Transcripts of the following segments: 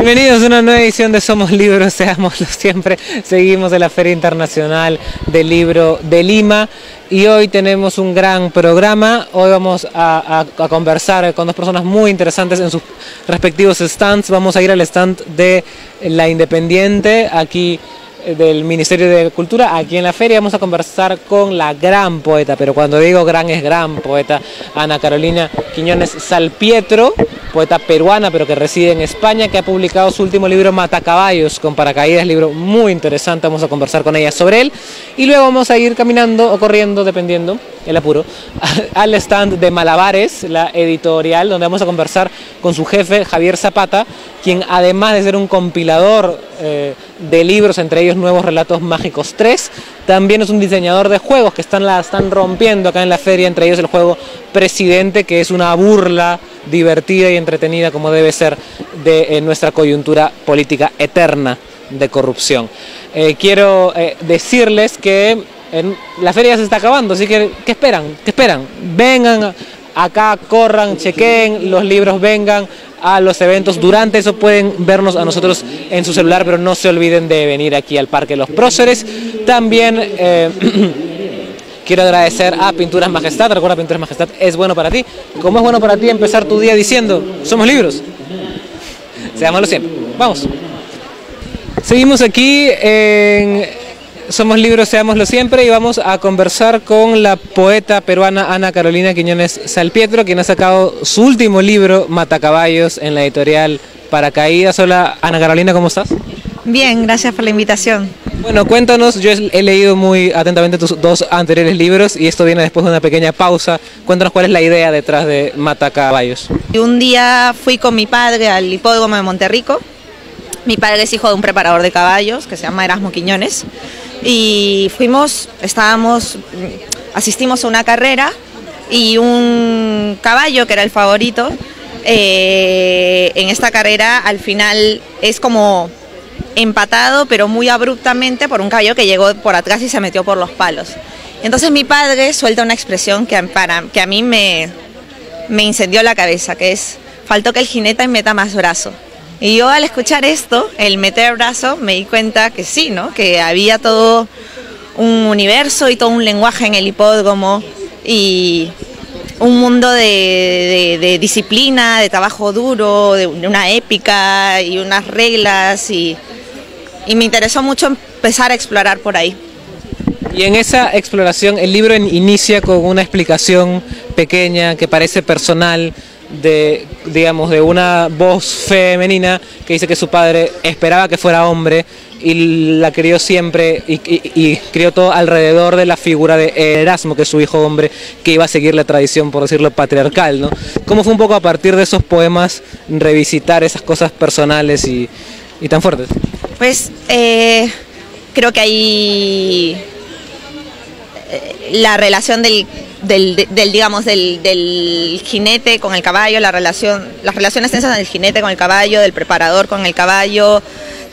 Bienvenidos a una nueva edición de Somos Libros, seámoslo siempre. Seguimos en la Feria Internacional del Libro de Lima y hoy tenemos un gran programa. Hoy vamos a, a, conversar con dos personas muy interesantes en sus respectivos stands. Vamos a ir al stand de La Independiente, aquí del Ministerio de Cultura aquí en la feria. Vamos a conversar con la gran poeta, pero cuando digo gran es gran poeta, Ana Carolina Quiñones Salpietro, poeta peruana pero que reside en España, que ha publicado su último libro Matacaballos con paracaídas, libro muy interesante, vamos a conversar con ella sobre él. Y luego vamos a ir caminando o corriendo, dependiendo, el apuro, al stand de Malabares, la editorial, donde vamos a conversar con su jefe, Javier Zapata, quien además de ser un compilador eh, de libros, entre ellos Nuevos Relatos Mágicos 3, también es un diseñador de juegos que están, la están rompiendo acá en la feria, entre ellos el juego Presidente, que es una burla divertida y entretenida como debe ser de eh, nuestra coyuntura política eterna de corrupción. Eh, quiero decirles que la feria se está acabando, así que ¿qué esperan? ¿Qué esperan? Vengan acá, corran, chequen, los libros vengan, a los eventos. Durante eso pueden vernos a nosotros en su celular, pero no se olviden de venir aquí al Parque Los Próceres. También eh, quiero agradecer a Pinturas Majestad. Recuerda, Pinturas Majestad es bueno para ti. Como es bueno para ti empezar tu día diciendo, somos libros. Seámoslo siempre. Vamos. Seguimos aquí en somos Libros, seámoslo siempre y vamos a conversar con la poeta peruana Ana Carolina Quiñones Salpietro, quien ha sacado su último libro, Matacaballos, en la editorial Paracaídas. Hola Ana Carolina, ¿cómo estás? Bien, gracias por la invitación. Bueno, cuéntanos, yo he leído muy atentamente tus dos anteriores libros y esto viene después de una pequeña pausa. Cuéntanos cuál es la idea detrás de Matacaballos. Un día fui con mi padre al hipódromo de Monterrico. Mi padre es hijo de un preparador de caballos que se llama Erasmo Quiñones y fuimos, estábamos, asistimos a una carrera y un caballo que era el favorito, eh, en esta carrera al final es como empatado pero muy abruptamente por un caballo que llegó por atrás y se metió por los palos. Entonces mi padre suelta una expresión que, para, que a mí me, me incendió la cabeza, que es, faltó que el jinete meta más brazo. Y yo al escuchar esto, el meter brazo, me di cuenta que sí, ¿no? Que había todo un universo y todo un lenguaje en el hipódromo y un mundo de, disciplina, de trabajo duro, de una épica y unas reglas y, y me interesó mucho empezar a explorar por ahí. Y en esa exploración el libro inicia con una explicación pequeña que parece personal de, digamos, de una voz femenina que dice que su padre esperaba que fuera hombre y la crió siempre y, crió todo alrededor de la figura de Erasmo, que es su hijo hombre, que iba a seguir la tradición, por decirlo, patriarcal, ¿no? ¿Cómo fue un poco a partir de esos poemas revisitar esas cosas personales y, tan fuertes? Pues eh, creo que hay la relación del del, digamos, del, jinete con el caballo, la relación, las relaciones tensas del jinete con el caballo, del preparador con el caballo,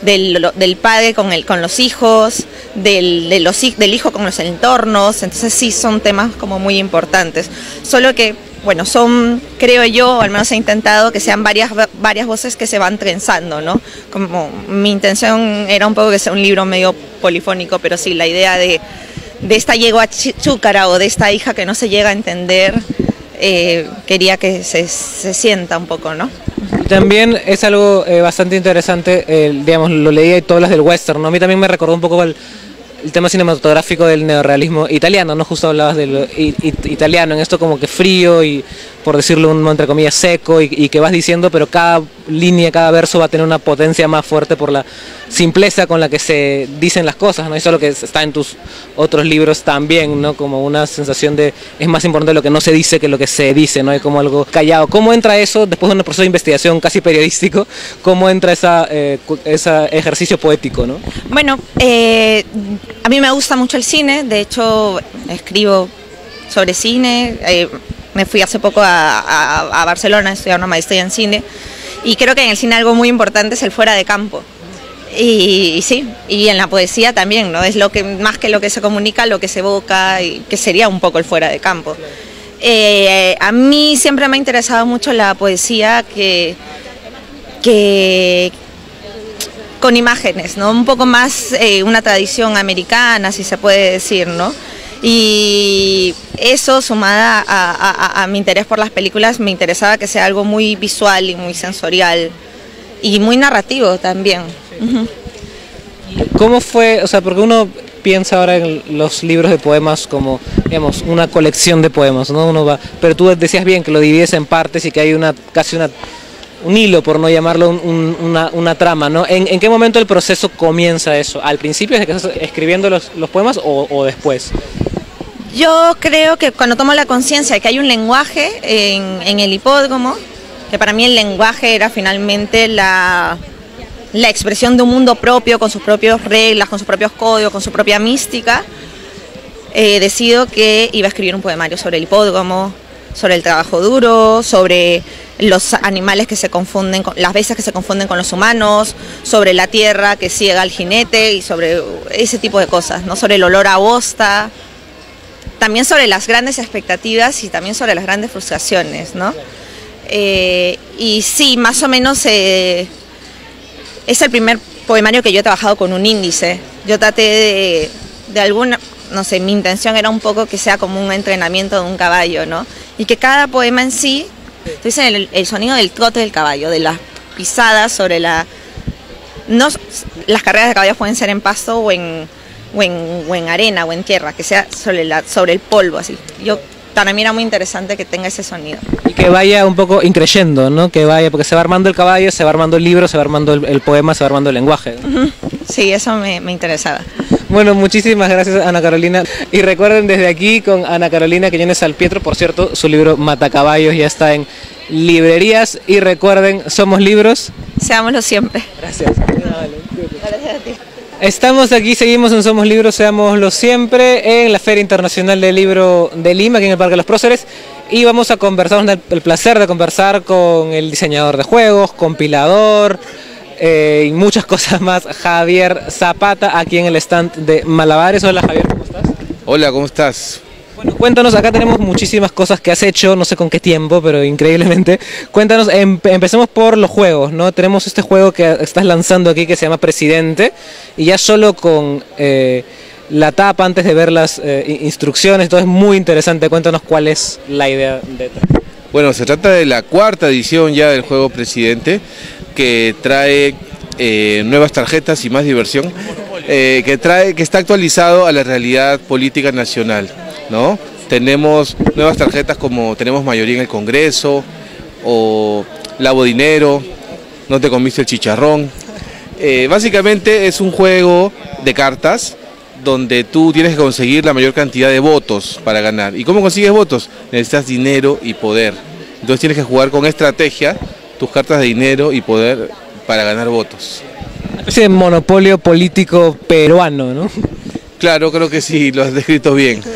del, padre con, el, con los hijos, del, los, del hijo con los entornos, entonces sí son temas como muy importantes. Solo que, bueno, son, creo yo, al menos he intentado que sean varias, varias voces que se van trenzando, ¿no? Como mi intención era un poco que sea un libro medio polifónico, pero sí, la idea de de esta yegua chúcara o de esta hija que no se llega a entender, eh, quería que se, sienta un poco, ¿no? También es algo eh, bastante interesante, eh, digamos, lo leía y todas las del western, ¿no? A mí también me recordó un poco el, el tema cinematográfico del neorrealismo italiano, ¿no? Justo hablabas del italiano, en esto como que frío y por decirlo un, entre comillas seco y, que vas diciendo, pero cada línea, cada verso va a tener una potencia más fuerte por la simpleza con la que se dicen las cosas, ¿no? Eso es lo que está en tus otros libros también, ¿no? Como una sensación de es más importante lo que no se dice que lo que se dice, ¿no? Hay como algo callado. ¿Cómo entra eso después de un proceso de investigación casi periodístico? ¿Cómo entra esa, eh, ese ejercicio poético, ¿no? Bueno, eh, a mí me gusta mucho el cine, de hecho escribo sobre cine. Eh, me fui hace poco a, Barcelona a estudiar una maestría en cine y creo que en el cine algo muy importante es el fuera de campo. Y, sí, y en la poesía también, ¿no? Es lo que más que lo que se comunica, lo que se evoca, y que sería un poco el fuera de campo. Eh, a mí siempre me ha interesado mucho la poesía que, que, con imágenes, ¿no? Un poco más eh, una tradición americana, si se puede decir, ¿no? Y eso sumada a, mi interés por las películas, me interesaba que sea algo muy visual y muy sensorial y muy narrativo también. ¿Cómo fue, o sea, porque uno piensa ahora en los libros de poemas como, digamos, una colección de poemas, ¿no? Uno va, pero tú decías bien que lo divides en partes y que hay una casi una un hilo, por no llamarlo una, trama, ¿no? ¿En, qué momento el proceso comienza eso? ¿Al principio, escribiendo los, poemas o, después? Yo creo que cuando tomo la conciencia de que hay un lenguaje en, el hipódromo, que para mí el lenguaje era finalmente la, la expresión de un mundo propio, con sus propias reglas, con sus propios códigos, con su propia mística, eh, decido que iba a escribir un poemario sobre el hipódromo, sobre el trabajo duro, sobre los animales que se confunden, con, las veces que se confunden con los humanos, sobre la tierra que ciega al jinete y sobre ese tipo de cosas, ¿no? sobre el olor a bosta, también sobre las grandes expectativas y también sobre las grandes frustraciones. ¿no? Eh, y sí, más o menos eh, es el primer poemario que yo he trabajado con un índice. Yo traté de, de alguna, no sé, mi intención era un poco que sea como un entrenamiento de un caballo, ¿no? Y que cada poema en sí entonces el, sonido del trote del caballo, de las pisadas sobre la... No, las carreras de caballos pueden ser en pasto o en, o en, arena o en tierra, que sea sobre, la, sobre el polvo, así. Yo para mí era muy interesante que tenga ese sonido. Y que vaya un poco increyendo, ¿no? Que vaya, porque se va armando el caballo, se va armando el libro, se va armando el, poema, se va armando el lenguaje. Sí, eso me, me, interesaba. Bueno, muchísimas gracias Ana Carolina. Y recuerden desde aquí con Ana Carolina que viene Salpietro, por cierto, su libro Matacaballos ya está en librerías. Y recuerden, somos libros. Seámoslo siempre. Gracias. Gracias a ti. Estamos aquí, seguimos en Somos Libros, seámoslo siempre, en la Feria Internacional del Libro de Lima, aquí en el Parque de los Próceres, y vamos a conversar, el placer de conversar con el diseñador de juegos, compilador, eh, y muchas cosas más, Javier Zapata, aquí en el stand de Malabares. Hola Javier, ¿cómo estás? Hola, ¿cómo estás? Bueno, cuéntanos, acá tenemos muchísimas cosas que has hecho, no sé con qué tiempo, pero increíblemente. Cuéntanos, empecemos por los juegos, ¿no? Tenemos este juego que estás lanzando aquí que se llama Presidente, y ya solo con eh, la tapa antes de ver las eh, instrucciones, todo es muy interesante. Cuéntanos cuál es la idea detrás. Bueno, se trata de la cuarta edición ya del juego Presidente que trae eh, nuevas tarjetas y más diversión, eh, que, trae, que está actualizado a la realidad política nacional. ¿No? Tenemos nuevas tarjetas como tenemos mayoría en el Congreso, o Lavo Dinero, No te comiste el chicharrón. Eh, básicamente es un juego de cartas donde tú tienes que conseguir la mayor cantidad de votos para ganar. ¿Y cómo consigues votos? Necesitas dinero y poder. Entonces tienes que jugar con estrategia tus cartas de dinero y poder para ganar votos. Ese monopolio político peruano, ¿no? Claro, creo que sí, lo has descrito bien.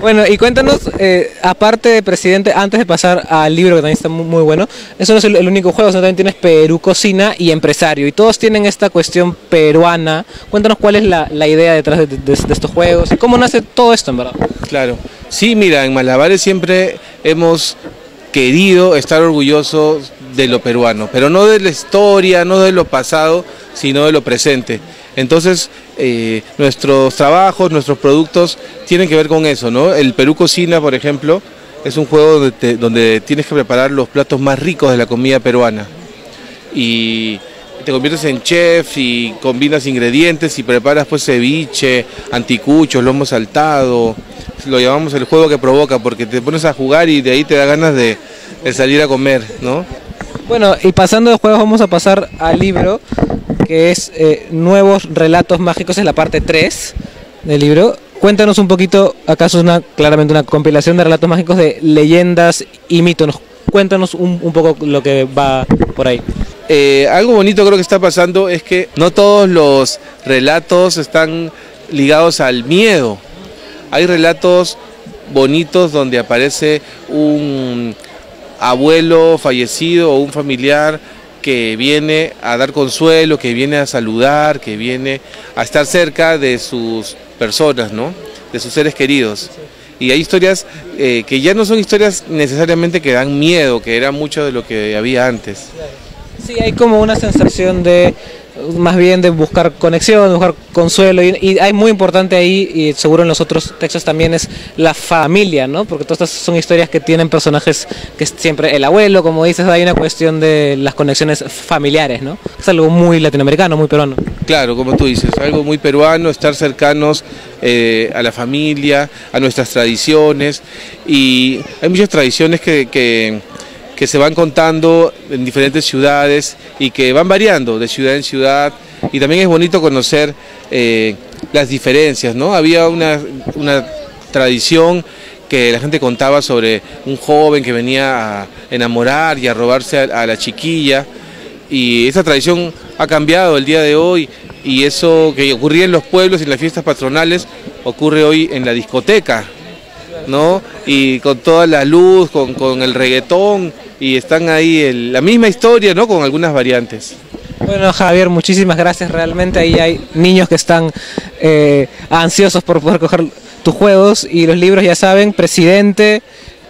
Bueno, y cuéntanos, eh, aparte de presidente, antes de pasar al libro que también está muy, bueno, eso no es el, único juego, sino también tienes Perú Cocina y Empresario, y todos tienen esta cuestión peruana. Cuéntanos cuál es la, idea detrás de, estos juegos y cómo nace todo esto, en verdad. Claro, sí, mira, en Malabares siempre hemos querido estar orgullosos de lo peruano, pero no de la historia, no de lo pasado, sino de lo presente. Entonces, eh, nuestros trabajos, nuestros productos tienen que ver con eso, ¿no? El Perú Cocina, por ejemplo, es un juego donde, tienes que preparar los platos más ricos de la comida peruana. Y te conviertes en chef y combinas ingredientes y preparas pues ceviche, anticuchos, lomo saltado. Lo llamamos el juego que provoca porque te pones a jugar y de ahí te da ganas de, de salir a comer, ¿no? Bueno, y pasando de juegos vamos a pasar al libro, que es eh, Nuevos Relatos Mágicos, es la parte 3 del libro. Cuéntanos un poquito, acaso es una, claramente una compilación de relatos mágicos de leyendas y mitos. Cuéntanos un, poco lo que va por ahí. Eh, algo bonito creo que está pasando es que no todos los relatos están ligados al miedo. Hay relatos bonitos donde aparece un abuelo fallecido o un familiar que viene a dar consuelo, que viene a saludar, que viene a estar cerca de sus personas, ¿no? de sus seres queridos. Y hay historias eh, que ya no son historias necesariamente que dan miedo, que era mucho de lo que había antes. Sí, hay como una sensación de más bien de buscar conexión, buscar consuelo. Y, hay muy importante ahí, y seguro en los otros textos también, es la familia, ¿no? Porque todas estas son historias que tienen personajes que siempre el abuelo, como dices, hay una cuestión de las conexiones familiares, ¿no? Es algo muy latinoamericano, muy peruano. Claro, como tú dices, algo muy peruano, estar cercanos eh, a la familia, a nuestras tradiciones. Y hay muchas tradiciones que que se van contando en diferentes ciudades y que van variando de ciudad en ciudad. Y también es bonito conocer eh, las diferencias, ¿no? Había una, una tradición que la gente contaba sobre un joven que venía a enamorar y a robarse a, a la chiquilla. Y esa tradición ha cambiado el día de hoy y eso que ocurría en los pueblos y en las fiestas patronales ocurre hoy en la discoteca, ¿no? Y con toda la luz, con, con el reggaetón, y están ahí el, la misma historia, ¿no? Con algunas variantes. Bueno, Javier, muchísimas gracias. Realmente ahí hay niños que están eh, ansiosos por poder coger tus juegos y los libros, ya saben, Presidente,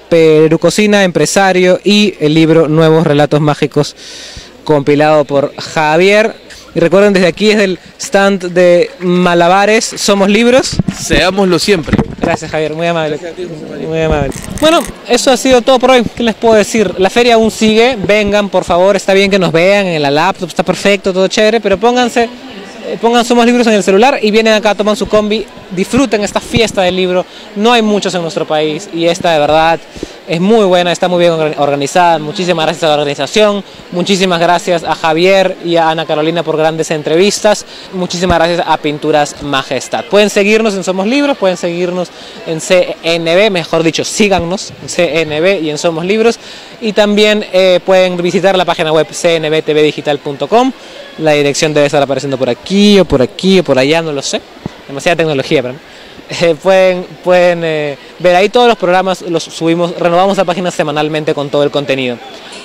Perú Cocina, Empresario y el libro Nuevos Relatos Mágicos compilado por Javier. Y recuerden, desde aquí es el stand de Malabares, Somos Libros. Seámoslo siempre. Gracias Javier, muy amable. Muy amable. Bueno, eso ha sido todo por hoy. ¿Qué les puedo decir? La feria aún sigue, vengan por favor, está bien que nos vean en la laptop, está perfecto, todo chévere, pero pónganse, pongan Somos Libros en el celular y vienen acá, toman su combi, disfruten esta fiesta del libro. No hay muchos en nuestro país y esta de verdad es muy buena, está muy bien organizada. Muchísimas gracias a la organización, muchísimas gracias a Javier y a Ana Carolina por grandes entrevistas, muchísimas gracias a Pinturas Majestad. Pueden seguirnos en Somos Libros, pueden seguirnos en CNB, mejor dicho, síganos en CNB y en Somos Libros y también eh, pueden visitar la página web cnbtvdigital.com. La dirección debe estar apareciendo por aquí o por aquí o por allá, no lo sé. Demasiada tecnología para mí. Eh, pueden, pueden eh, ver ahí todos los programas, los subimos, renovamos la página semanalmente con todo el contenido.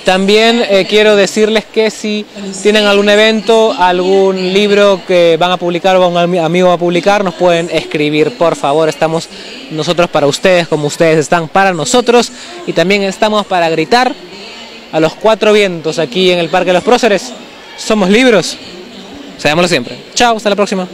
También eh, quiero decirles que si tienen algún evento, algún libro que van a publicar o un amigo va a publicar, nos pueden escribir, por favor. Estamos nosotros para ustedes, como ustedes están para nosotros, y también estamos para gritar a los cuatro vientos aquí en el Parque de los Próceres. Somos libros. Seámoslo siempre. Chao, hasta la próxima.